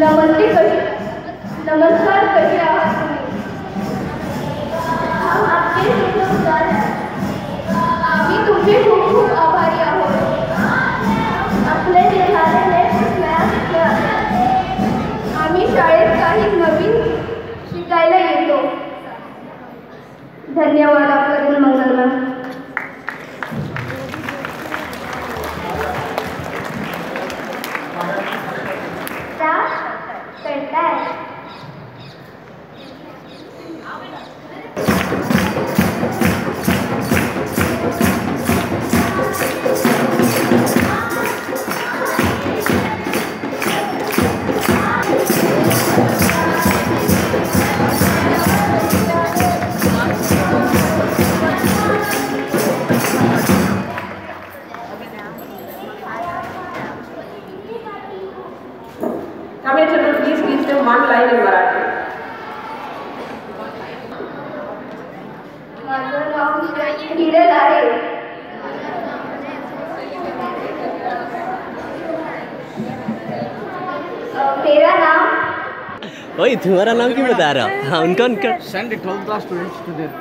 नमस्ते कशी नमस्कार कशी आहात आम्ही तुमचे खूप खूप आभारी आहोत. आपले जिल्ह्याने खूप आम्ही शाळेत काही नवीन शिकायला येतो. धन्यवाद आपका दिन Come here, children. Please teach them one line in Marathi. मेरा नाम तुम्हारा नाम क्यों बता रहा हाँ उनका उनका send it all the students to their